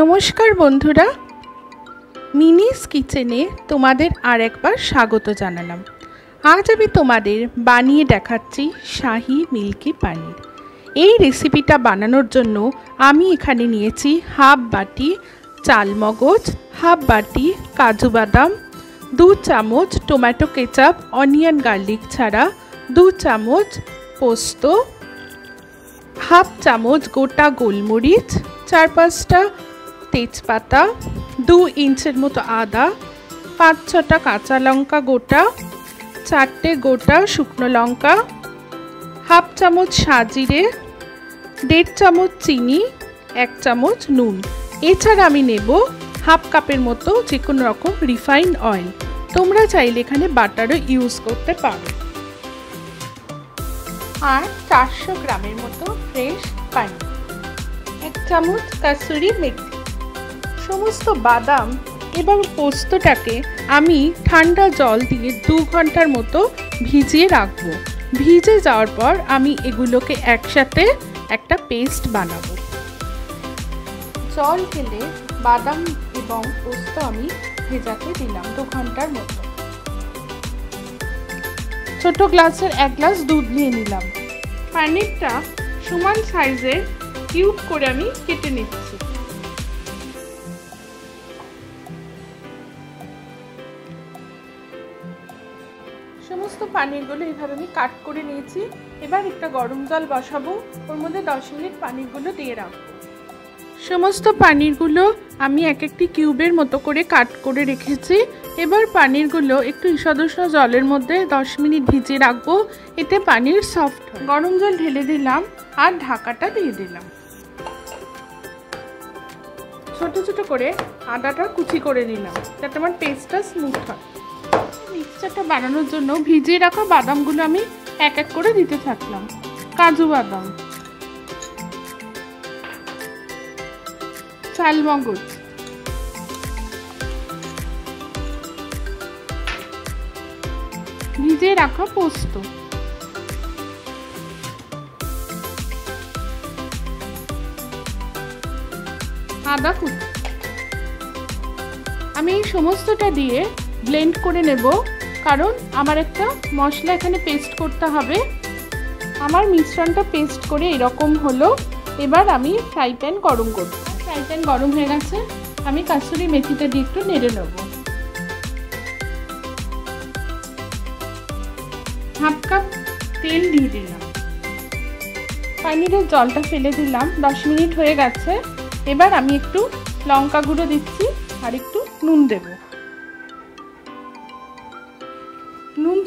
নমস্কার বন্ধুরা। মিনিস কিচেনে তোমাদের আর একবার স্বাগত জানালাম। আজ আমি তোমাদের বানিয়ে দেখাচ্ছি শাহি মিল্কি পানির। এই রেসিপিটা বানানোর জন্য আমি এখানে নিয়েছি হাফ বাটি চালমগজ হাফ বাটি কাজু বাদাম, দু চামচ টমেটো কেচাপ, অনিয়ন গার্লিক ছাড়া, দু চামচ পোস্ত, হাফ চামচ গোটা গোলমরিচ, চার পাঁচটা তেজপাতা দু ইঞ্চের মতো আদা, পাঁচ ছটা কাঁচা লঙ্কা গোটা, চারটে গোটা শুকনো লঙ্কা, হাফ চামচ সাজিরে, দেড় চামচ চিনি, এক চামচ নুন। এছাড়া আমি নেব হাফ কাপের মতো যে কোনো রকম রিফাইন্ড অয়েল। তোমরা চাইলে এখানে বাটারও ইউজ করতে পারো। আর চারশো গ্রামের মতো ফ্রেশ পানি, এক চামচ কাসুরি মেথি সমস্ত বাদাম এবং পোস্তটাকে আমি ঠান্ডা জল দিয়ে দু ঘণ্টার মতো ভিজিয়ে রাখব। ভিজে যাওয়ার পর আমি এগুলোকে একসাথে একটা পেস্ট বানাবো। জল ফেলে বাদাম এবং পোস্ত আমি ভেজাতে দিলাম দু ঘণ্টার মতো। ছোট গ্লাসের এক গ্লাস দুধ নিয়ে নিলাম। পানিরটা সমান সাইজের কিউব করে আমি কেটে নিচ্ছি। পানিরগুলো এইভাবে আমি কাট করে নিয়েছি। এবার একটা গরম জল বসাবো। ওর মধ্যে দশ মিনিট পানিরগুলো দিয়ে রাখব। সমস্ত পানিরগুলো আমি এক একটি কিউবের মতো করে কাট করে রেখেছি। এবার পানিরগুলো একটু ঈষদুষ্ণ জলের মধ্যে দশ মিনিট ভিজিয়ে রাখব। এতে পানির সফট গরম জল ঢেলে দিলাম আর ঢাকাটা দিয়ে দিলাম। ছোট ছোট করে আদাটা কুচি করে নিলাম। যাতে আমার পেস্টটা স্মুথ হয়। মিক্সচারটা বানানোর জন্য ভিজিয়ে রাখা বাদামগুলো আমি এক এক করে দিতে থাকলাম। কাজু বাদাম। চালমগজ ভিজিয়ে রাখা পোস্ত। আদা কুচি। আমি এই সমস্তটা দিয়ে ব্লেন্ড করে নেব, কারণ আমার একটা মশলা এখানে পেস্ট করতে হবে। আমার মিশ্রণটা পেস্ট করে এরকম হলো। এবার আমি ফ্রাই প্যান গরম করব। ফ্রাই প্যান গরম হয়ে গেছে, আমি কাসুরি মেথিটা দিয়ে একটু নেড়ে নেব। হাফ কাপ তেল দিয়ে দিলাম। পানিরের জলটা ফেলে দিলাম, দশ মিনিট হয়ে গেছে। এবার আমি একটু লঙ্কা গুঁড়ো দিচ্ছি, আর একটু নুন দেব।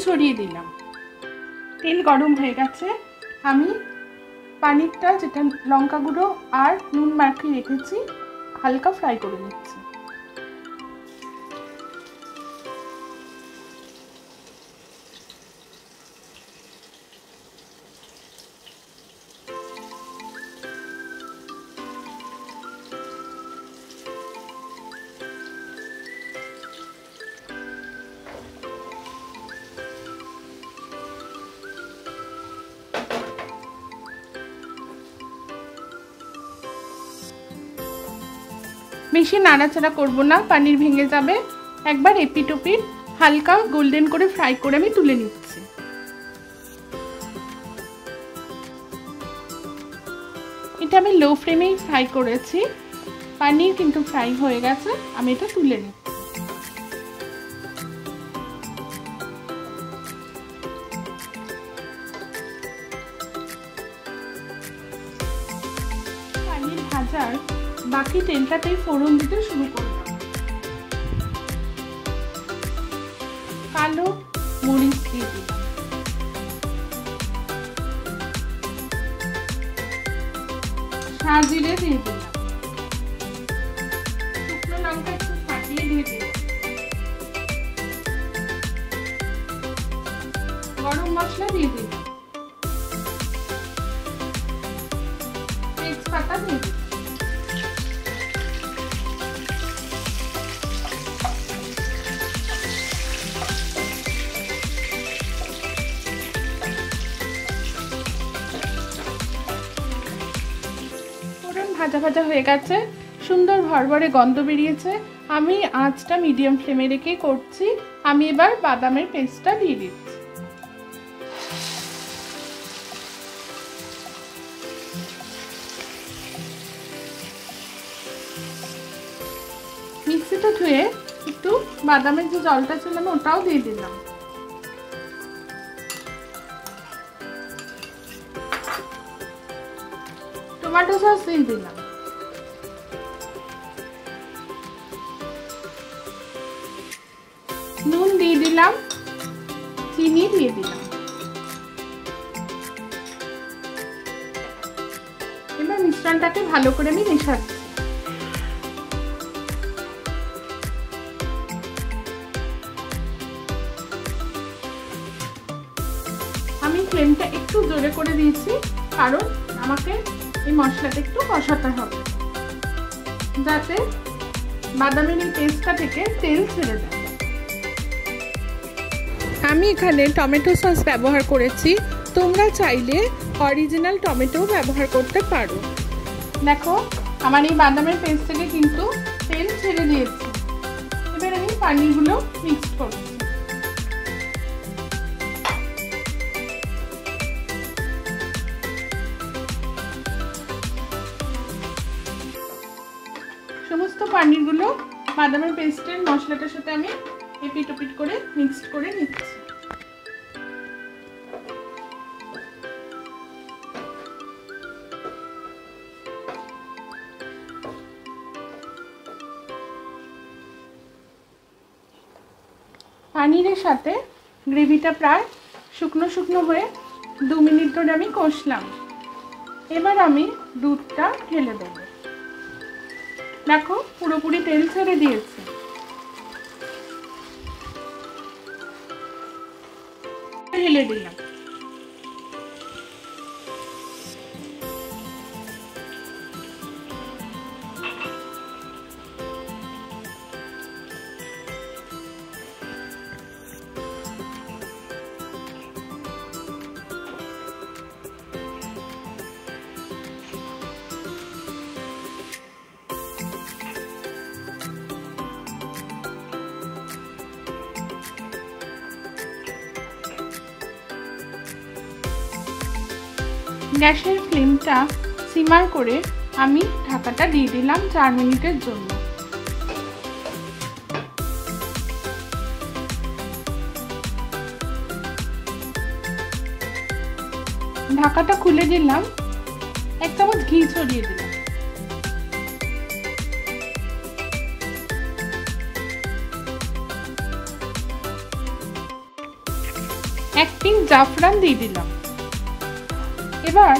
ছড়িয়ে দিলাম। তেল গরম হয়ে গেছে। আমি পানিরটা, যেটা লঙ্কা গুঁড়ো আর নুন মাখিয়ে রেখেছি, হালকা ফ্রাই করে নিচ্ছি। বেশি নাড়াচাড়া করব না, পানির ভেঙে যাবে। একবার এপিট ওপিট হালকা গোল্ডেন করে ফ্রাই করে আমি তুলে নিচ্ছি। এটা আমি লো ফ্লেমেই ফ্রাই করেছি। পানির কিন্তু ফ্রাই হয়ে গেছে, আমি এটা তুলে নিচ্ছি। পানির ভাজার বাকি তেলটাতেই ফোড়ন দিতে শুরু করলাম কালো মরিচ দিয়ে দিলাম সাজিরে দিয়ে শুকনো লঙ্কা একটু ফাটিয়ে দিয়ে গরম মশলা দিয়ে ভাজা ভাজা হয়ে গেছে, সুন্দর ভরভরে গন্ধ বেরিয়েছে। আমি আঁচটা মিডিয়াম ফ্লেমে রেখে করছি। আমি এবার বাদামের পেস্টটা দিয়ে দিচ্ছি। মিক্সিটা ধুয়ে একটু বাদামের যে জলটা ছিল ওটাও দিয়ে দিলাম। টমেটো সস দিয়ে দিলাম। দিলাম, চিনি দিয়ে দিলাম। এবার মিশ্রণটাকে ভালো করে আমি মেশাচ্ছি। আমি ফ্লেমটা একটু জোরে করে দিয়েছি, কারণ আমাকে এই মশলাটা একটু কষাতে হবে। যাতে বাদামের এই পেস্টটা থেকে তেল ছেড়ে দেয় আমি এখানে টমেটো সস ব্যবহার করেছি। তোমরা চাইলে অরিজিনাল টমেটো ব্যবহার করতে পারো। দেখো, আমার এই বাদামের পেস্ট থেকে কিন্তু তেল ছেড়ে দিয়েছে। এবার আমি পানিগুলো মিক্সড করছি। সমস্ত পানিরগুলো বাদামের পেস্টের মশলাটার সাথে আমি এপিট ওপিট করে মিক্সড করে নিচ্ছি। পানিরের সাথে গ্রেভিটা প্রায় শুকনো শুকনো হয়ে দু মিনিট ধরে আমি কষলাম। এবার আমি দুধটা ঢেলে দেবো। দেখো পুরোপুরি তেল ছেড়ে দিয়েছে। ঢেলে দিলাম গ্যাসের ফ্লেমটা সিমার করে আমি ঢাকাটা দিয়ে দিলাম চার মিনিটের জন্য। ঢাকাটা খুলে দিলাম এক চামচ ঘি ছড়িয়ে দিলাম। এক পিন জাফরান দিয়ে দিলাম। এবার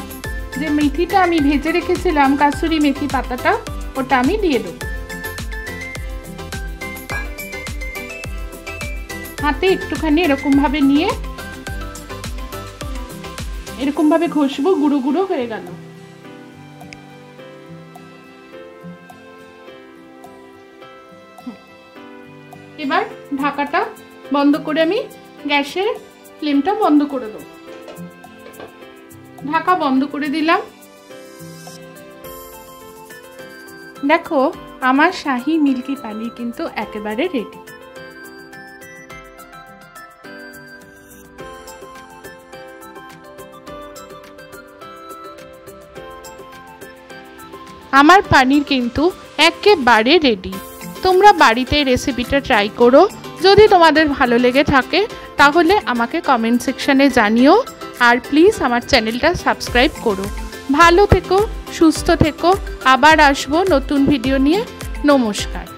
যে মেথিটা আমি ভেজে রেখেছিলাম, কাসুরি মেথি পাতাটা, ওটা আমি দিয়ে দেবো। হাতে একটুখানি এরকম ভাবে নিয়ে এরকম ভাবে ঘষবো, গুঁড়ো গুঁড়ো হয়ে গেল। এবার ঢাকাটা বন্ধ করে আমি গ্যাসের ফ্লেমটা বন্ধ করে দেবো। ঢাকা বন্ধ করে দিলাম। দেখো, আমার শাহি মিল্কি পানির কিন্তু একেবারে রেডি আমার পানির কিন্তু একেবারে রেডি তোমরা বাড়িতে রেসিপিটা ট্রাই করো। যদি তোমাদের ভালো লেগে থাকে, তাহলে আমাকে কমেন্ট সেকশানে জানিও। আর প্লিজ আমার চ্যানেলটা সাবস্ক্রাইব করো। ভালো থেকো, সুস্থ থেকো, আবার আসব নতুন ভিডিও নিয়ে। নমস্কার।